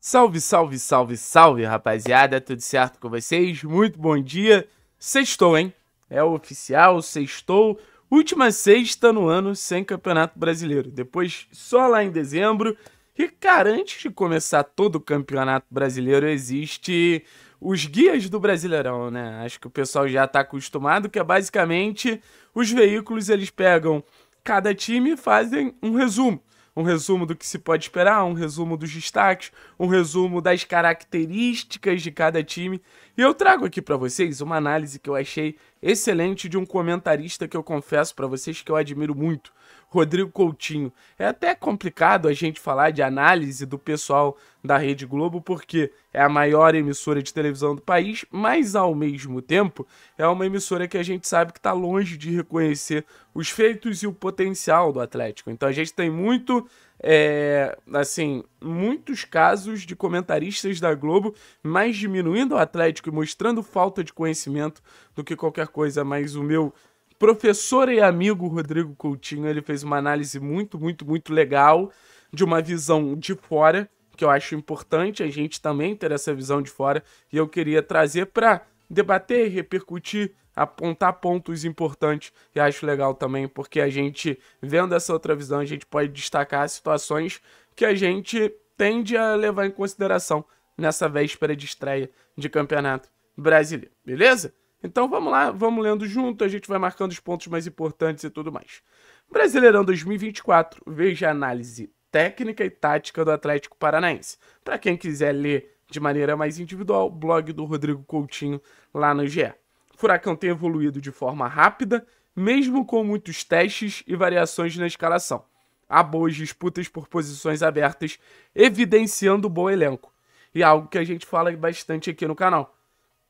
Salve, salve, salve, salve, rapaziada, tudo certo com vocês? Muito bom dia. Sextou, hein? É oficial, sextou. Última sexta no ano sem Campeonato Brasileiro. Depois só lá em dezembro. E, cara, antes de começar todo o Campeonato Brasileiro, existe os guias do Brasileirão, né? Acho que o pessoal já tá acostumado, que é basicamente os veículos, eles pegam cada time e fazem um resumo um resumo do que se pode esperar, um resumo dos destaques, um resumo das características de cada time. E eu trago aqui para vocês uma análise que eu achei excelente de um comentarista que eu confesso para vocês que eu admiro muito, Rodrigo Coutinho. É até complicado a gente falar de análise do pessoal da Rede Globo, porque é a maior emissora de televisão do país, mas ao mesmo tempo é uma emissora que a gente sabe que está longe de reconhecer os feitos e o potencial do Atlético. Então a gente tem muito é, assim, muitos casos de comentaristas da Globo mais diminuindo o Atlético e mostrando falta de conhecimento do que qualquer coisa. Mas o meu professor e amigo Rodrigo Coutinho, ele fez uma análise muito, muito, muito legal de uma visão de fora, que eu acho importante a gente também ter essa visão de fora, e eu queria trazer para debater, repercutir, apontar pontos importantes, e acho legal também, porque a gente, vendo essa outra visão, a gente pode destacar situações que a gente tende a levar em consideração nessa véspera de estreia de campeonato brasileiro, beleza? Então vamos lá, vamos lendo junto, a gente vai marcando os pontos mais importantes e tudo mais. Brasileirão 2024, veja a análise técnica e tática do Atlético Paranaense. Para quem quiser ler de maneira mais individual, blog do Rodrigo Coutinho lá no GE. Furacão tem evoluído de forma rápida, mesmo com muitos testes e variações na escalação. Há boas disputas por posições abertas, evidenciando o bom elenco. E algo que a gente fala bastante aqui no canal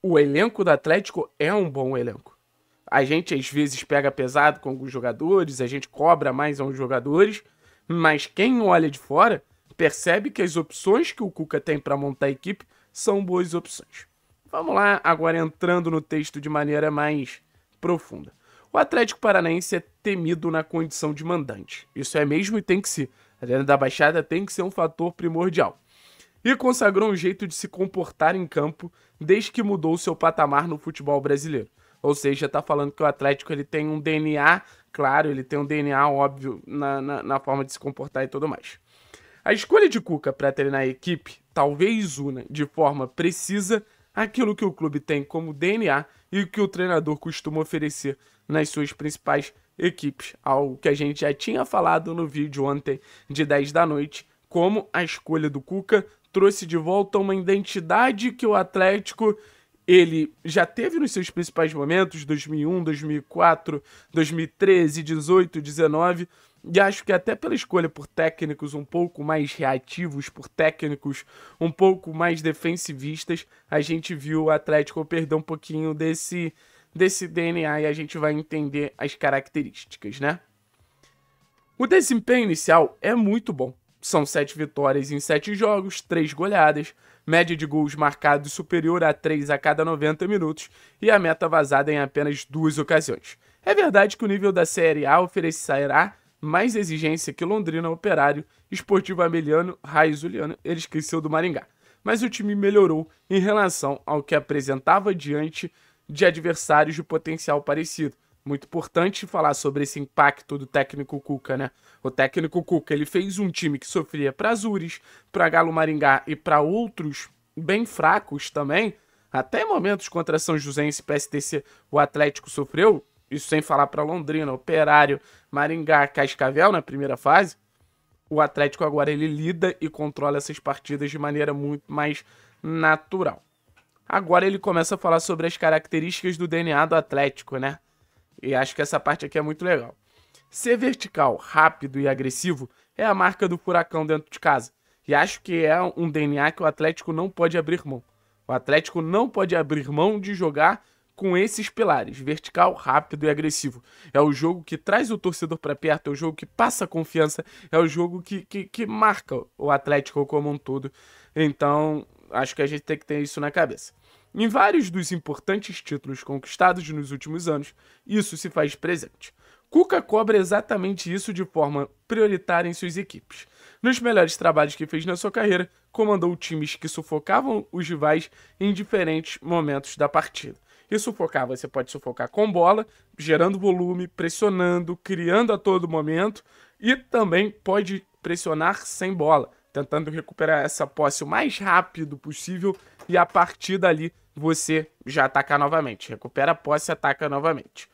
o elenco do Atlético é um bom elenco. A gente às vezes pega pesado com alguns jogadores, a gente cobra mais aos jogadores, mas quem olha de fora percebe que as opções que o Cuca tem para montar a equipe são boas opções. Vamos lá, agora entrando no texto de maneira mais profunda. O Atlético Paranaense é temido na condição de mandante. Isso é mesmo e tem que ser. A Arena da Baixada tem que ser um fator primordial e consagrou um jeito de se comportar em campo desde que mudou seu patamar no futebol brasileiro. Ou seja, está falando que o Atlético ele tem um DNA, claro, ele tem um DNA óbvio na, na, na forma de se comportar e tudo mais. A escolha de Cuca para treinar a equipe talvez una de forma precisa aquilo que o clube tem como DNA e que o treinador costuma oferecer nas suas principais equipes, algo que a gente já tinha falado no vídeo ontem de 10 da noite, como a escolha do Cuca trouxe de volta uma identidade que o Atlético ele já teve nos seus principais momentos, 2001, 2004, 2013, 18, 19, e acho que até pela escolha por técnicos um pouco mais reativos, por técnicos um pouco mais defensivistas, a gente viu o Atlético perder um pouquinho desse, desse DNA e a gente vai entender as características, né? O desempenho inicial é muito bom. São sete vitórias em sete jogos, três goleadas, média de gols marcados superior a 3 a cada 90 minutos e a meta vazada em apenas duas ocasiões. É verdade que o nível da Série A oferecerá mais exigência que Londrina, Operário, Esportivo Ameliano, Raiz Juliano, ele esqueceu do Maringá. Mas o time melhorou em relação ao que apresentava diante de adversários de potencial parecido, muito importante falar sobre esse impacto do técnico Cuca, né? O técnico Cuca, ele fez um time que sofria para Azures, para Galo Maringá e para outros bem fracos também. Até momentos contra São José e PSTC o Atlético sofreu, isso sem falar para Londrina, Operário, Maringá, Cascavel na primeira fase. O Atlético agora ele lida e controla essas partidas de maneira muito mais natural. Agora ele começa a falar sobre as características do DNA do Atlético, né? E acho que essa parte aqui é muito legal. Ser vertical, rápido e agressivo é a marca do furacão dentro de casa. E acho que é um DNA que o Atlético não pode abrir mão. O Atlético não pode abrir mão de jogar com esses pilares, vertical, rápido e agressivo. É o jogo que traz o torcedor para perto, é o jogo que passa confiança, é o jogo que, que, que marca o Atlético como um todo. Então, acho que a gente tem que ter isso na cabeça. Em vários dos importantes títulos conquistados nos últimos anos, isso se faz presente. Cuca cobra exatamente isso de forma prioritária em suas equipes. Nos melhores trabalhos que fez na sua carreira, comandou times que sufocavam os rivais em diferentes momentos da partida. E sufocar, você pode sufocar com bola, gerando volume, pressionando, criando a todo momento, e também pode pressionar sem bola, tentando recuperar essa posse o mais rápido possível e a partir dali você já atacar novamente. Recupera a posse e ataca novamente.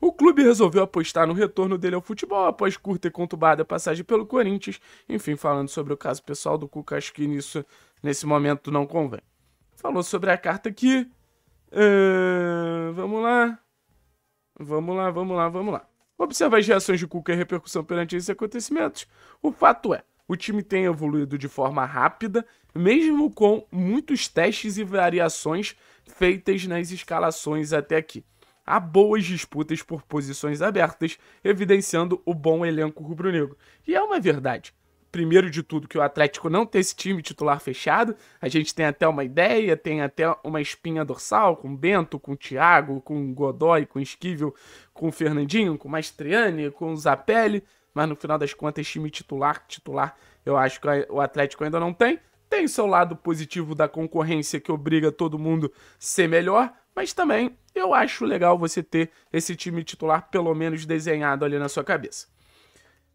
O clube resolveu apostar no retorno dele ao futebol após curta e conturbada passagem pelo Corinthians. Enfim, falando sobre o caso pessoal do Cuca, acho que nisso, nesse momento não convém. Falou sobre a carta aqui. Uh, vamos lá. Vamos lá, vamos lá, vamos lá. Observa as reações de Cuca e repercussão perante esses acontecimentos. O fato é, o time tem evoluído de forma rápida, mesmo com muitos testes e variações feitas nas escalações até aqui há boas disputas por posições abertas, evidenciando o bom elenco rubro-negro. E é uma verdade. Primeiro de tudo, que o Atlético não tem esse time titular fechado. A gente tem até uma ideia, tem até uma espinha dorsal com Bento, com Thiago, com Godoy, com Esquivel, com Fernandinho, com Mastriani, com Zapelli. Mas no final das contas, time titular, titular, eu acho que o Atlético ainda não tem. Tem seu lado positivo da concorrência que obriga todo mundo a ser melhor, mas também eu acho legal você ter esse time titular pelo menos desenhado ali na sua cabeça.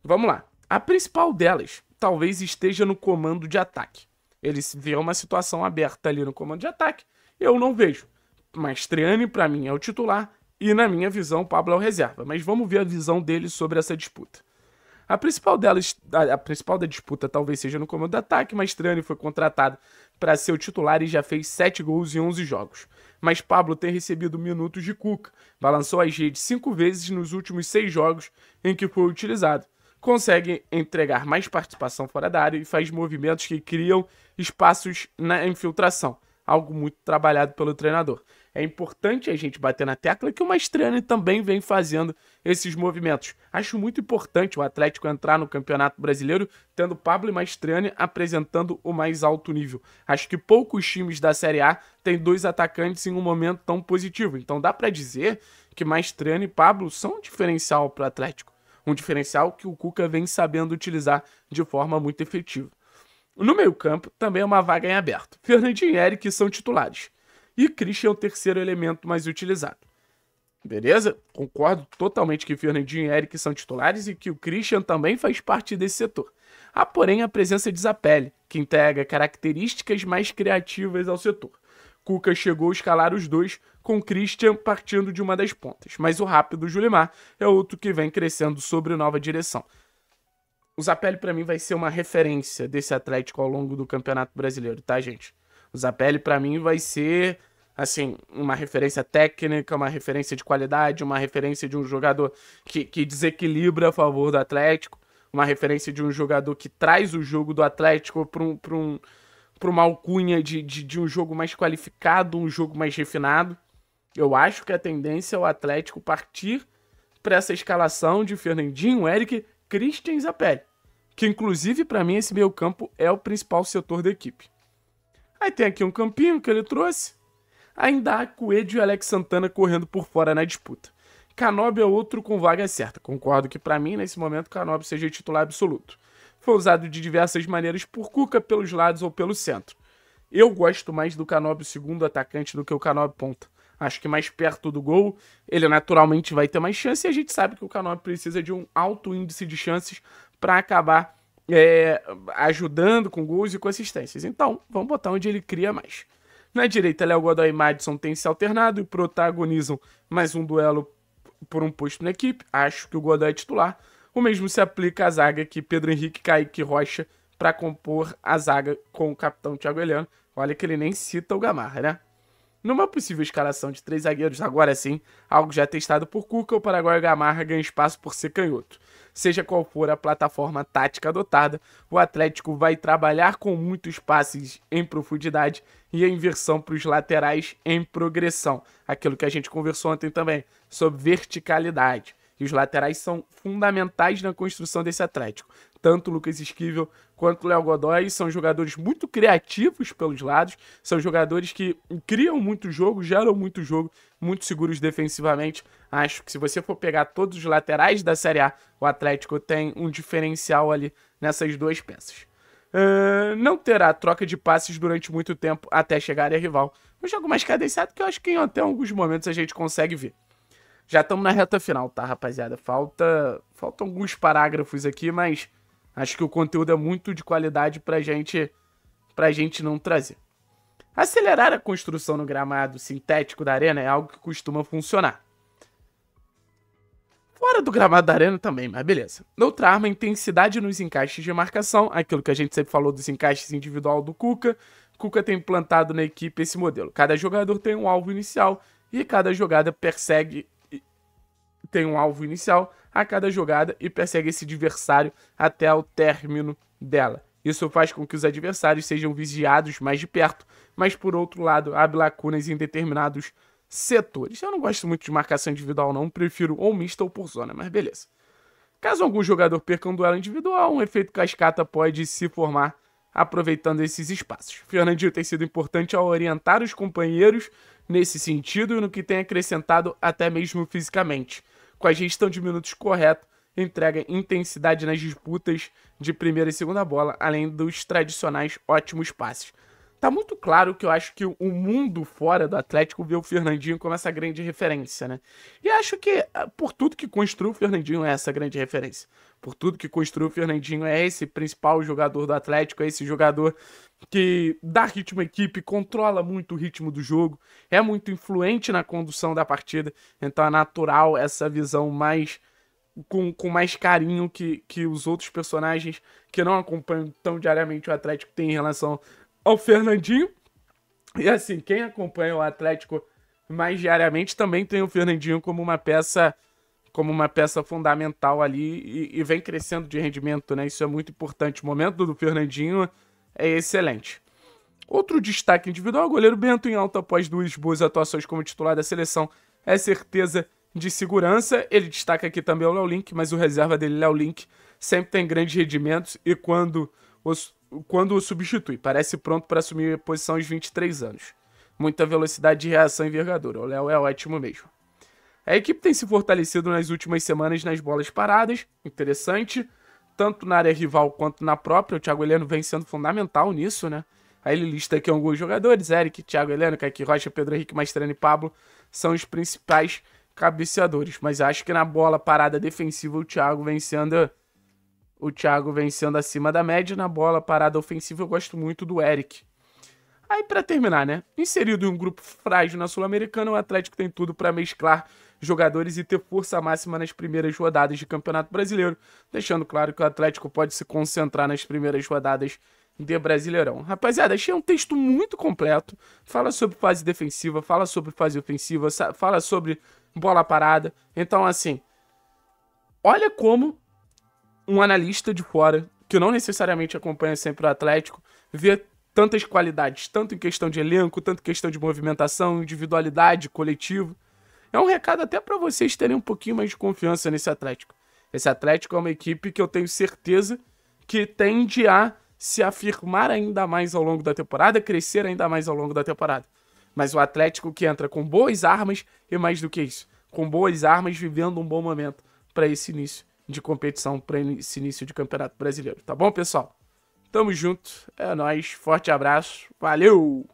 Vamos lá. A principal delas talvez esteja no comando de ataque. Ele vê uma situação aberta ali no comando de ataque. Eu não vejo. Mastriani, para mim, é o titular. E, na minha visão, Pablo é o reserva. Mas vamos ver a visão dele sobre essa disputa. A principal delas, a, principal da disputa talvez seja no comando de ataque, mas Mastriani foi contratado para ser o titular e já fez 7 gols em 11 jogos mas Pablo tem recebido minutos de Cuca. Balançou as redes cinco vezes nos últimos seis jogos em que foi utilizado. Consegue entregar mais participação fora da área e faz movimentos que criam espaços na infiltração, algo muito trabalhado pelo treinador é importante a gente bater na tecla que o Mastriani também vem fazendo esses movimentos. Acho muito importante o Atlético entrar no Campeonato Brasileiro tendo Pablo e Mastriani apresentando o mais alto nível. Acho que poucos times da Série A têm dois atacantes em um momento tão positivo. Então dá para dizer que Mastriani e Pablo são um diferencial para o Atlético. Um diferencial que o Cuca vem sabendo utilizar de forma muito efetiva. No meio-campo também é uma vaga em aberto. Fernandinho e Eric são titulares e Christian é o terceiro elemento mais utilizado. Beleza? Concordo totalmente que Fernandinho e Eric são titulares e que o Christian também faz parte desse setor. Há, porém, a presença de Zapelli, que entrega características mais criativas ao setor. Cuca chegou a escalar os dois, com Christian partindo de uma das pontas, mas o rápido Julimar é outro que vem crescendo sobre nova direção. O Zapelli, para mim, vai ser uma referência desse Atlético ao longo do Campeonato Brasileiro, tá, gente? O Zapelli, para mim, vai ser assim, uma referência técnica, uma referência de qualidade, uma referência de um jogador que, que desequilibra a favor do Atlético, uma referência de um jogador que traz o jogo do Atlético para um, um, uma alcunha de, de, de um jogo mais qualificado, um jogo mais refinado. Eu acho que a tendência é o Atlético partir para essa escalação de Fernandinho, Eric, Christian e Zapelli. Que inclusive para mim esse meio campo é o principal setor da equipe. Aí tem aqui um campinho que ele trouxe. Ainda há Coelho e Alex Santana correndo por fora na disputa. Canobi é outro com vaga certa. Concordo que para mim, nesse momento, Canobi seja titular absoluto. Foi usado de diversas maneiras por Cuca pelos lados ou pelo centro. Eu gosto mais do Canobi segundo atacante do que o Canobi ponta. Acho que mais perto do gol, ele naturalmente vai ter mais chance e a gente sabe que o Canobi precisa de um alto índice de chances para acabar é, ajudando com gols e com assistências. Então, vamos botar onde ele cria mais. Na direita, Léo Godoy e Madison têm se alternado e protagonizam mais um duelo por um posto na equipe. Acho que o Godoy é titular. O mesmo se aplica à zaga que Pedro Henrique Kaique Rocha para compor a zaga com o capitão Thiago Eliano. Olha que ele nem cita o Gamarra, né? Numa possível escalação de três zagueiros, agora sim, algo já testado por Cuca, o Paraguai Gamarra ganha espaço por ser canhoto. Seja qual for a plataforma tática adotada, o Atlético vai trabalhar com muitos passes em profundidade e a inversão para os laterais em progressão. Aquilo que a gente conversou ontem também, sobre verticalidade. E os laterais são fundamentais na construção desse Atlético. Tanto o Lucas Esquivel quanto o Léo Godoy são jogadores muito criativos pelos lados, são jogadores que criam muito jogo, geram muito jogo, muito seguros defensivamente. Acho que se você for pegar todos os laterais da Série A, o Atlético tem um diferencial ali nessas duas peças. Uh, não terá troca de passes durante muito tempo até chegar a rival. Um jogo mais cadenciado que eu acho que em até alguns momentos a gente consegue ver. Já estamos na reta final, tá, rapaziada? Falta, faltam alguns parágrafos aqui, mas acho que o conteúdo é muito de qualidade pra gente, pra gente não trazer. Acelerar a construção no gramado sintético da arena é algo que costuma funcionar. Fora do gramado da arena também, mas beleza. Outra arma, intensidade nos encaixes de marcação, aquilo que a gente sempre falou dos encaixes individual do Cuca. Cuca tem implantado na equipe esse modelo. Cada jogador tem um alvo inicial e cada jogada persegue tem um alvo inicial a cada jogada e persegue esse adversário até o término dela. Isso faz com que os adversários sejam vigiados mais de perto, mas por outro lado, abre lacunas em determinados setores. Eu não gosto muito de marcação individual, não, prefiro ou mista ou por zona, mas beleza. Caso algum jogador perca um duelo individual, um efeito cascata pode se formar aproveitando esses espaços. Fernandinho tem sido importante ao orientar os companheiros nesse sentido e no que tem acrescentado até mesmo fisicamente com a gestão de minutos correta, entrega intensidade nas disputas de primeira e segunda bola, além dos tradicionais ótimos passes. Tá muito claro que eu acho que o mundo fora do Atlético vê o Fernandinho como essa grande referência, né? E acho que ah, por tudo que construiu o Fernandinho é essa grande referência. Por tudo que construiu o Fernandinho é esse principal jogador do Atlético, é esse jogador que dá ritmo à equipe, controla muito o ritmo do jogo, é muito influente na condução da partida, então é natural essa visão mais com, com mais carinho que, que os outros personagens que não acompanham tão diariamente o Atlético têm em relação ao Fernandinho. E assim, quem acompanha o Atlético mais diariamente também tem o Fernandinho como uma peça como uma peça fundamental ali e, e vem crescendo de rendimento, né? Isso é muito importante. O momento do Fernandinho é excelente. Outro destaque individual, o goleiro Bento em alta após duas boas atuações como titular da seleção, é certeza de segurança. Ele destaca aqui também o Léo Link, mas o reserva dele, Léo Link, sempre tem grandes rendimentos e quando, os, quando o substitui, parece pronto para assumir a posição aos 23 anos. Muita velocidade de reação e envergadura. O Léo é ótimo mesmo. A equipe tem se fortalecido nas últimas semanas nas bolas paradas, interessante tanto na área rival quanto na própria. O Thiago Heleno vem sendo fundamental nisso, né? Aí ele lista aqui alguns jogadores: Eric, Thiago Heleno, Kaique Rocha, Pedro Henrique, Mastrani e Pablo são os principais cabeceadores. Mas acho que na bola parada defensiva o Thiago vem sendo. O Thiago vem sendo acima da média. Na bola parada ofensiva eu gosto muito do Eric. Aí para terminar, né? Inserido em um grupo frágil na Sul-Americana, o Atlético tem tudo para mesclar jogadores e ter força máxima nas primeiras rodadas de Campeonato Brasileiro, deixando claro que o Atlético pode se concentrar nas primeiras rodadas de Brasileirão. Rapaziada, achei um texto muito completo. Fala sobre fase defensiva, fala sobre fase ofensiva, fala sobre bola parada. Então, assim, olha como um analista de fora, que não necessariamente acompanha sempre o Atlético, vê tantas qualidades, tanto em questão de elenco, tanto em questão de movimentação, individualidade, coletivo. É um recado até para vocês terem um pouquinho mais de confiança nesse Atlético. Esse Atlético é uma equipe que eu tenho certeza que tende a se afirmar ainda mais ao longo da temporada, crescer ainda mais ao longo da temporada. Mas o Atlético que entra com boas armas e mais do que isso, com boas armas, vivendo um bom momento para esse início de competição, para esse início de Campeonato Brasileiro. Tá bom, pessoal? Tamo junto, é nóis, forte abraço, valeu!